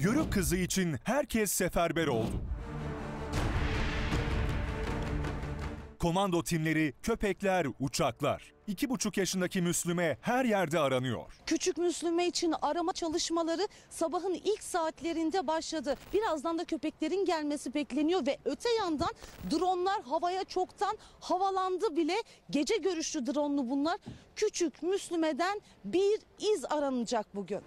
Yörük kızı için herkes seferber oldu. Komando timleri, köpekler, uçaklar. İki buçuk yaşındaki Müslüme her yerde aranıyor. Küçük Müslüme için arama çalışmaları sabahın ilk saatlerinde başladı. Birazdan da köpeklerin gelmesi bekleniyor ve öte yandan dronlar havaya çoktan havalandı bile. Gece görüşlü dronlu bunlar. Küçük Müslüme'den bir iz aranacak bugün.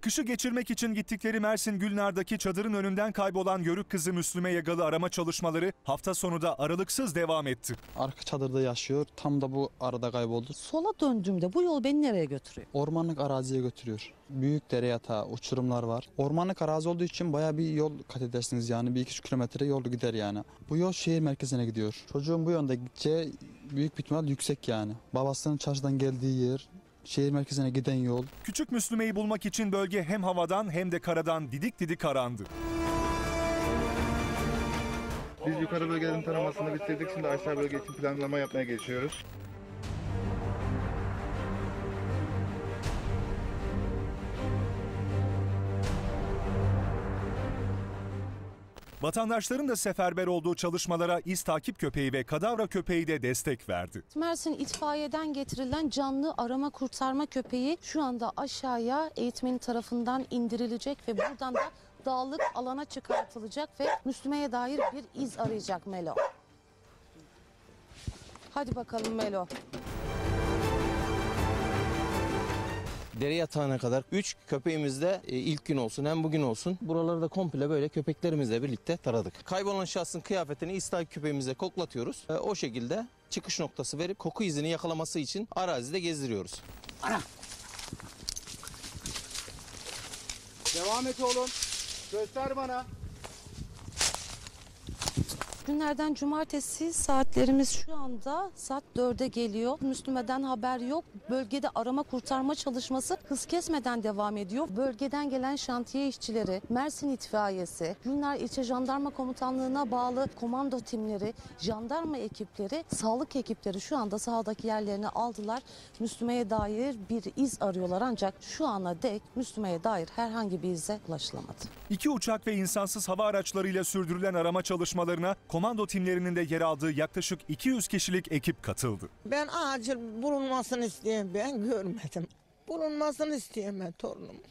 Kışı geçirmek için gittikleri Mersin Gülnar'daki çadırın önünden kaybolan Yörük kızı Müslüme Yagalı arama çalışmaları hafta sonu da aralıksız devam etti. Arka çadırda yaşıyor. Tam da bu arada kayboldu. Sola döndüğümde bu yol beni nereye götürüyor? Ormanlık araziye götürüyor. Büyük dere yatağı, uçurumlar var. Ormanlık arazi olduğu için baya bir yol kat edersiniz yani. Bir iki kilometre yol gider yani. Bu yol şehir merkezine gidiyor. Çocuğun bu yönde gideceği büyük bir ihtimal yüksek yani. Babasının çarşıdan geldiği yer, şehir merkezine giden yol. Küçük Müslüme'yi bulmak için bölge hem havadan hem de karadan didik didik arandı. Biz yukarı bölgelerin taramasını bitirdik. Şimdi aşağı bölge için planlama yapmaya geçiyoruz. Vatandaşların da seferber olduğu çalışmalara iz takip köpeği ve kadavra köpeği de destek verdi. Mersin itfaiyeden getirilen canlı arama kurtarma köpeği şu anda aşağıya eğitmenin tarafından indirilecek ve buradan da dağlık alana çıkartılacak ve Müslüme'ye dair bir iz arayacak Melo. Hadi bakalım Melo. Dere yatağına kadar 3 köpeğimiz de e, ilk gün olsun hem bugün olsun buraları da komple böyle köpeklerimizle birlikte taradık. Kaybolan şahsın kıyafetini istak köpeğimize koklatıyoruz. E, O şekilde çıkış noktası verip koku izini yakalaması için arazide gezdiriyoruz. Devam et oğlum. Göster bana. Günlerden cumartesi saatlerimiz şu anda saat 4'e geliyor. Müslüme'den haber yok. Bölgede arama kurtarma çalışması hız kesmeden devam ediyor. Bölgeden gelen şantiye işçileri, Mersin İtfaiyesi, Gülnar İlçe Jandarma Komutanlığı'na bağlı komando timleri, jandarma ekipleri, sağlık ekipleri şu anda sahadaki yerlerini aldılar. Müslüme'ye dair bir iz arıyorlar ancak şu ana dek Müslüme'ye dair herhangi bir ize ulaşılamadı. İki uçak ve insansız hava araçlarıyla sürdürülen arama çalışmalarına komando timlerinin de yer aldığı yaklaşık 200 kişilik ekip katıldı. Ben acil bulunmasını isteyen ben görmedim. Bulunmasını isteyen ben torunumun.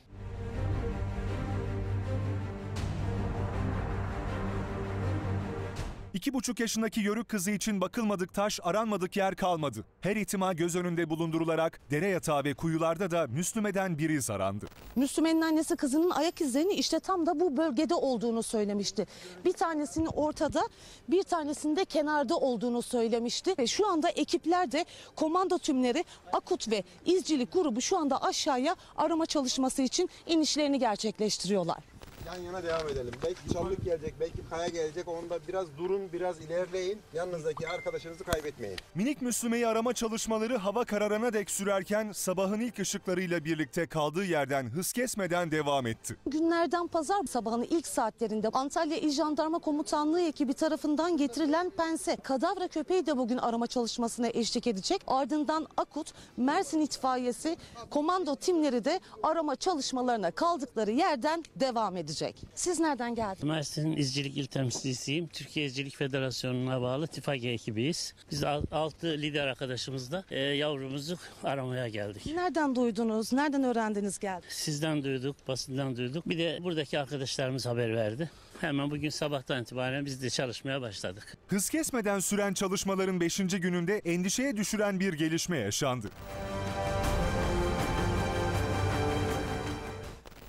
2,5 yaşındaki yörük kızı için bakılmadık taş aranmadık yer kalmadı. Her ihtimal göz önünde bulundurularak dere yatağı ve kuyularda da Müslüme'den biri zarandı. Müslüme'nin annesi kızının ayak izlerini işte tam da bu bölgede olduğunu söylemişti. Bir tanesinin ortada bir tanesinin de kenarda olduğunu söylemişti. Ve şu anda ekipler de komando tümleri Akut ve İzcilik grubu şu anda aşağıya arama çalışması için inişlerini gerçekleştiriyorlar. Yan yana devam edelim. Belki çalılık gelecek, belki kaya gelecek. Onda biraz durun, biraz ilerleyin. Yanınızdaki arkadaşınızı kaybetmeyin. Minik Müslüme'yi arama çalışmaları hava kararana dek sürerken sabahın ilk ışıklarıyla birlikte kaldığı yerden hız kesmeden devam etti. Günlerden pazar sabahının ilk saatlerinde Antalya İl Jandarma Komutanlığı ekibi tarafından getirilen pense kadavra köpeği de bugün arama çalışmasına eşlik edecek. Ardından Akut, Mersin İtfaiyesi, komando timleri de arama çalışmalarına kaldıkları yerden devam edecek. Siz nereden geldiniz? Mersin İzcilik İl Temsilcisiyim. Türkiye İzcilik Federasyonu'na bağlı TİFAGE ekibiyiz. Biz 6 lider arkadaşımızla e, yavrumuzu aramaya geldik. Nereden duydunuz? Nereden öğrendiniz geldi? Sizden duyduk, basından duyduk. Bir de buradaki arkadaşlarımız haber verdi. Hemen bugün sabahtan itibaren biz de çalışmaya başladık. Hız kesmeden süren çalışmaların 5. gününde endişeye düşüren bir gelişme yaşandı.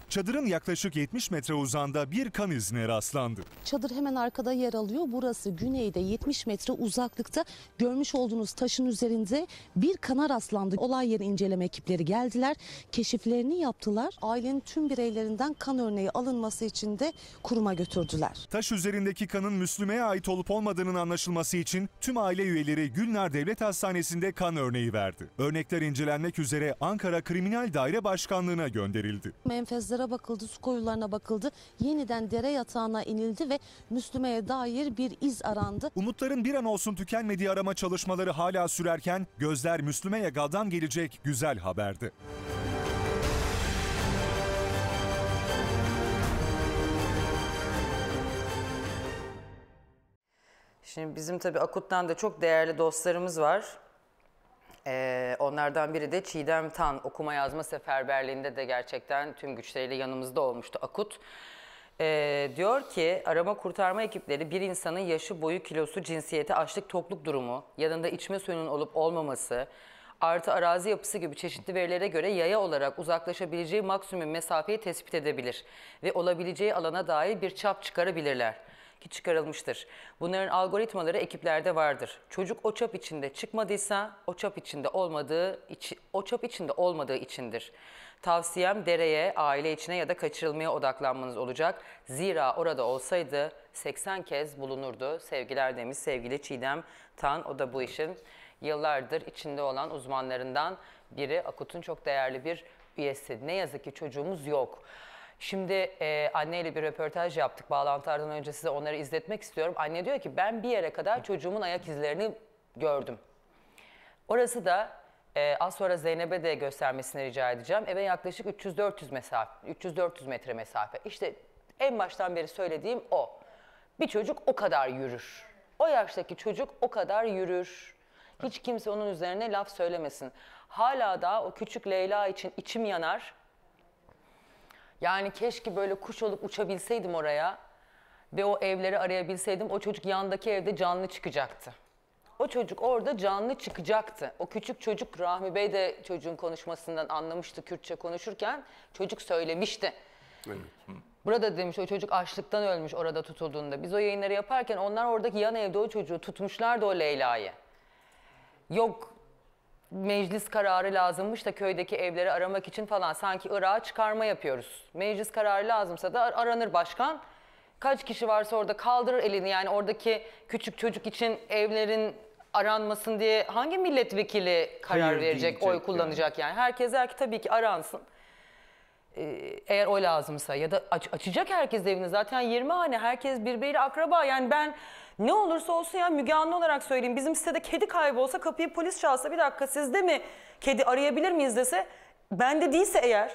Çadırın yaklaşık 70 metre uzağında bir kan izine rastlandı. Çadır hemen arkada yer alıyor. Burası güneyde 70 metre uzaklıkta görmüş olduğunuz taşın üzerinde bir kana rastlandı. Olay yeri inceleme ekipleri geldiler. Keşiflerini yaptılar. Ailenin tüm bireylerinden kan örneği alınması için de kuruma götürdüler. Taş üzerindeki kanın Müslüme'ye ait olup olmadığının anlaşılması için tüm aile üyeleri Gülnar Devlet Hastanesi'nde kan örneği verdi. Örnekler incelenmek üzere Ankara Kriminal Daire Başkanlığı'na gönderildi. Menfezlere ağaçlara bakıldı, su koyularına bakıldı. Yeniden dere yatağına inildi ve Müslüme'ye dair bir iz arandı. Umutların bir an olsun tükenmediği arama çalışmaları hala sürerken gözler Müslüme'ye galdan gelecek güzel haberdi. Şimdi bizim tabii Akut'tan da çok değerli dostlarımız var. Ee, onlardan biri de Çiğdem Tan. Okuma yazma seferberliğinde de gerçekten tüm güçleriyle yanımızda olmuştu Akut. Ee, diyor ki arama kurtarma ekipleri bir insanın yaşı, boyu, kilosu, cinsiyeti, açlık, tokluk durumu, yanında içme suyunun olup olmaması, artı arazi yapısı gibi çeşitli verilere göre yaya olarak uzaklaşabileceği maksimum mesafeyi tespit edebilir ve olabileceği alana dair bir çap çıkarabilirler ki çıkarılmıştır. Bunların algoritmaları ekiplerde vardır. Çocuk o çap içinde çıkmadıysa o çap içinde olmadığı içi, o çap içinde olmadığı içindir. Tavsiyem dereye, aile içine ya da kaçırılmaya odaklanmanız olacak. Zira orada olsaydı 80 kez bulunurdu. Sevgiler demiş sevgili Çiğdem Tan. O da bu işin yıllardır içinde olan uzmanlarından biri. Akut'un çok değerli bir üyesi. Ne yazık ki çocuğumuz yok. Şimdi e, anneyle bir röportaj yaptık. Bağlantılardan önce size onları izletmek istiyorum. Anne diyor ki ben bir yere kadar çocuğumun ayak izlerini gördüm. Orası da e, az sonra Zeynep'e de göstermesini rica edeceğim. Eve yaklaşık 300-400 mesafe, 300-400 metre mesafe. İşte en baştan beri söylediğim o. Bir çocuk o kadar yürür. O yaştaki çocuk o kadar yürür. Hiç kimse onun üzerine laf söylemesin. Hala da o küçük Leyla için içim yanar. Yani keşke böyle kuş olup uçabilseydim oraya ve o evleri arayabilseydim o çocuk yandaki evde canlı çıkacaktı. O çocuk orada canlı çıkacaktı. O küçük çocuk Rahmi Bey de çocuğun konuşmasından anlamıştı Kürtçe konuşurken. Çocuk söylemişti. Burada demiş o çocuk açlıktan ölmüş orada tutulduğunda. Biz o yayınları yaparken onlar oradaki yan evde o çocuğu tutmuşlardı o Leyla'yı. Yok meclis kararı lazımmış da köydeki evleri aramak için falan sanki Irak'a çıkarma yapıyoruz. Meclis kararı lazımsa da ar- aranır başkan. Kaç kişi varsa orada kaldırır elini yani oradaki küçük çocuk için evlerin aranmasın diye hangi milletvekili karar Hayır verecek, oy yani. kullanacak yani. Herkes der ki tabii ki aransın. Ee, eğer o lazımsa ya da aç- açacak herkes evini zaten 20 hane herkes birbiriyle akraba yani ben ne olursa olsun ya Müge Anlı olarak söyleyeyim bizim sitede kedi kaybolsa kapıyı polis çalsa bir dakika sizde mi kedi arayabilir miyiz dese bende değilse eğer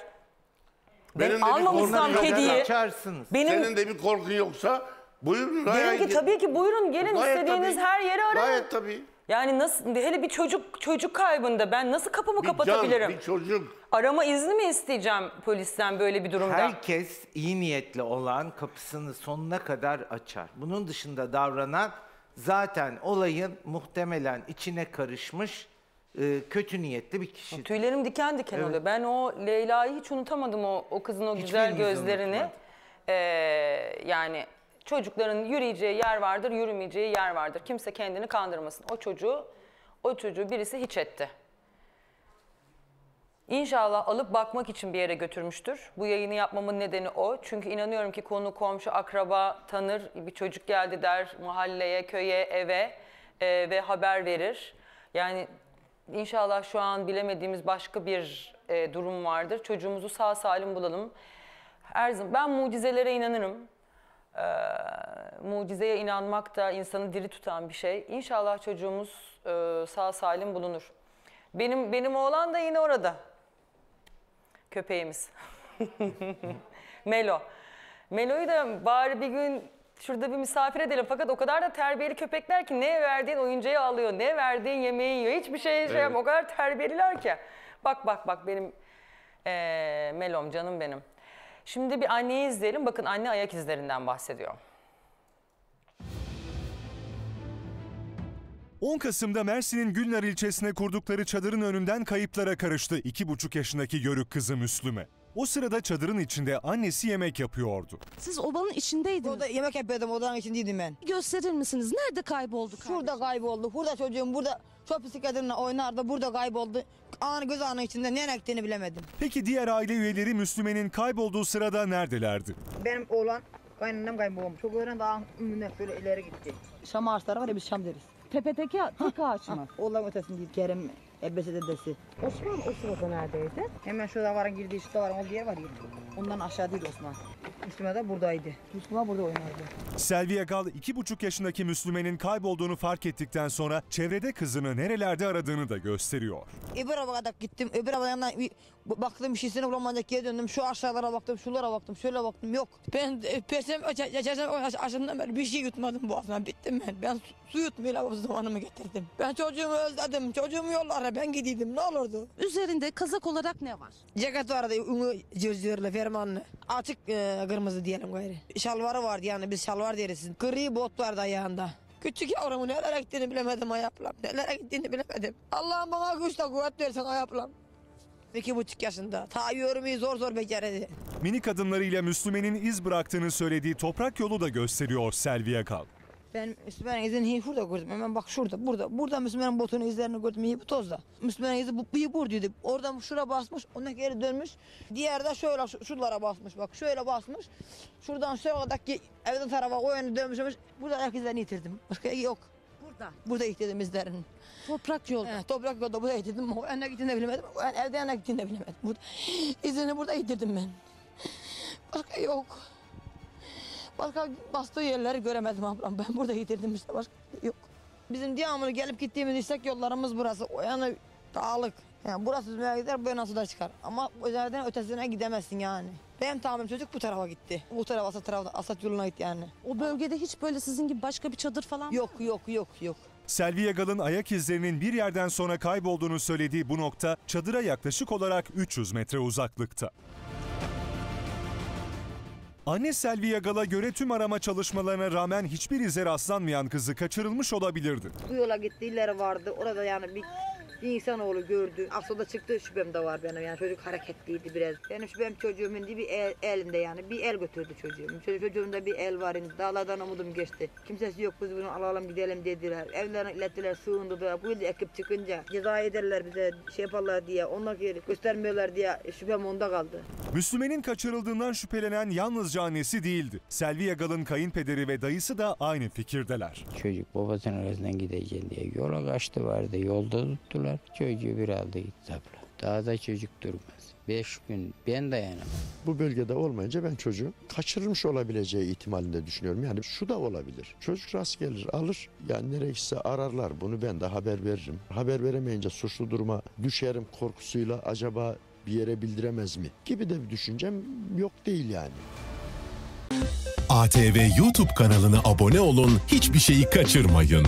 ben Benim de bir almamışsam korkum kediyi Açarsınız. benim Senin de bir korkun yoksa buyurun. derim ki tabii ki buyurun gelin Gayet istediğiniz tabii. her yere arayın. Gayet tabii. Yani nasıl hele bir çocuk çocuk kaybında ben nasıl kapımı Bir kapatabilirim? can, bir çocuk. Arama izni mi isteyeceğim polisten böyle bir durumda? Herkes iyi niyetli olan kapısını sonuna kadar açar. Bunun dışında davranan zaten olayın muhtemelen içine karışmış e, kötü niyetli bir kişi. Tüylerim diken diken Evet. oluyor. Ben o Leyla'yı hiç unutamadım o, o kızın o güzel Hiçbirimiz gözlerini. Ee, yani çocukların yürüyeceği yer vardır, yürümeyeceği yer vardır. Kimse kendini kandırmasın. O çocuğu, o çocuğu birisi hiç etti. İnşallah alıp bakmak için bir yere götürmüştür. Bu yayını yapmamın nedeni o. Çünkü inanıyorum ki konu, komşu, akraba tanır. Bir çocuk geldi der mahalleye, köye, eve e, ve haber verir. Yani inşallah şu an bilemediğimiz başka bir e, durum vardır. Çocuğumuzu sağ salim bulalım. Her zaman ben mucizelere inanırım. Ee, mucizeye inanmak da insanı diri tutan bir şey. İnşallah çocuğumuz e, sağ salim bulunur. Benim benim oğlan da yine orada. Köpeğimiz. Melo. Melo'yu da bari bir gün şurada bir misafir edelim. Fakat o kadar da terbiyeli köpekler ki neye verdiğin oyuncağı alıyor, ne verdiğin yemeği yiyor. Hiçbir şey şey yapma. O kadar terbiyeliler ki. Bak bak bak benim eee Melom canım benim. Şimdi bir anneyi izleyelim. Bakın anne ayak izlerinden bahsediyor. 10 Kasım'da Mersin'in Gülnar ilçesine kurdukları çadırın önünden kayıplara karıştı 2,5 yaşındaki yörük kızı Müslüme. O sırada çadırın içinde annesi yemek yapıyordu. Siz obanın içindeydiniz. Orada yemek yapıyordum odanın içindeydim ben. Gösterir misiniz? Nerede kayboldu? Şurada kayboldu. Burada çocuğum burada çöp bisikletinle oynardı. Burada kayboldu. Anı göz anı içinde ne ektiğini bilemedim. Peki diğer aile üyeleri Müslüme'nin kaybolduğu sırada neredelerdi? Benim oğlan kaynanam kaybolmuş. Çok öğren daha önüne şöyle ileri gitti. Şam ağaçları var ya biz şam deriz. Tepedeki tek ağaç mı? Oğlan ötesinde Kerem ebesi dedesi. Osman o sırada neredeydi? Hemen şurada varın girdiği işte var o bir yer var ya. Ondan aşağı değil Osman. Müslüman da buradaydı. Müslüman burada oynardı. Selvi Yakal 2,5 yaşındaki Müslüme'nin kaybolduğunu fark ettikten sonra çevrede kızını nerelerde aradığını da gösteriyor. Öbür arabaya kadar gittim. Öbür arabanın Baktım bir şeysini bulamayacak geri döndüm. Şu aşağılara baktım, şulara baktım, şöyle baktım. Yok. Ben e, persem geçen aşımdan beri bir şey yutmadım boğazıma. Bittim ben. Ben su, su yutmayla bu zamanımı getirdim. Ben çocuğumu özledim. Çocuğumu yollara ben gidiydim. Ne olurdu? Üzerinde kazak olarak ne var? Ceket vardı, unu cırcırlı, fermanlı. Açık e, kırmızı diyelim gayrı. Şalvarı vardı yani biz şalvar deriz. Gri bot vardı ayağında. Küçük yavrumun neler gittiğini bilemedim ayaplam. Neler gittiğini bilemedim. Allah'ım bana güç de kuvvet versin ayaplam. İki buçuk yaşında. Ta yürümeyi zor zor becerdi. Minik adımlarıyla Müslüme'nin iz bıraktığını söylediği toprak yolu da gösteriyor Selvi Yakal. Ben Müslümanın izini şurada gördüm. Hemen bak şurada, burada. Burada Müslümanın botunun izlerini gördüm. Bu tozda. Müslümanın izi bu, bu buradaydı. Oradan şura basmış, ondan geri dönmüş. Diğer de şöyle şu- şuralara basmış. Bak şöyle basmış. Şuradan kadar evden tarafa o yönü dönmüş. Burada ayak izlerini yitirdim. Başka yok. Burada. Burada yitirdim izlerini. Toprak yolda. He, toprak yolda burada yitirdim. O yana gittiğini de bilemedim. O yana- evde yana gittiğini de bilemedim. Burada, izini burada yitirdim ben. Başka yok. Başka bastığı yerleri göremedim ablam. Ben burada yitirdim işte başka yok. Bizim devamlı gelip gittiğimiz istek yollarımız burası. O yana dağlık. Yani burası düzmeye gider bu yana suda çıkar. Ama özelden ötesine gidemezsin yani. Benim tahminim çocuk bu tarafa gitti. Bu tarafa Asat tarafa Asat yoluna gitti yani. O bölgede hiç böyle sizin gibi başka bir çadır falan Yok yok yok yok. Selvi Yagal'ın ayak izlerinin bir yerden sonra kaybolduğunu söylediği bu nokta çadıra yaklaşık olarak 300 metre uzaklıkta. Anne Selvi Yagal'a göre tüm arama çalışmalarına rağmen hiçbir ize rastlanmayan kızı kaçırılmış olabilirdi. Bu yola gitti ileri vardı. Orada yani bir insanoğlu gördü. Aslında çıktı şüphem de var benim yani çocuk hareketliydi biraz. Benim şüphem çocuğumun bir el, elinde yani bir el götürdü çocuğum. Çocuk, çocuğumda bir el var. Dağlardan umudum geçti. Kimsesi yok biz bunu alalım gidelim dediler. Evlerine ilettiler sığındılar. Bu yıl ekip çıkınca ceza ederler bize şey yaparlar diye. Onlar geri göstermiyorlar diye şüphem onda kaldı. Müslüme'nin kaçırıldığından şüphelenen yalnızca annesi değildi. Selvi Yagal'ın kayınpederi ve dayısı da aynı fikirdeler. Çocuk babasının arasından gideceğim diye yola kaçtı vardı. Yolda tuttular. Çocuğu bir aldı gitti abla. Daha da çocuk durmaz. Beş gün ben dayanamam. Bu bölgede olmayınca ben çocuğu kaçırılmış olabileceği ihtimalinde düşünüyorum. Yani şu da olabilir. Çocuk rast gelir alır. Yani nereye gitse ararlar. Bunu ben de haber veririm. Haber veremeyince suçlu duruma düşerim korkusuyla acaba bir yere bildiremez mi? Gibi de bir düşüncem yok değil yani. ATV YouTube kanalına abone olun, hiçbir şeyi kaçırmayın.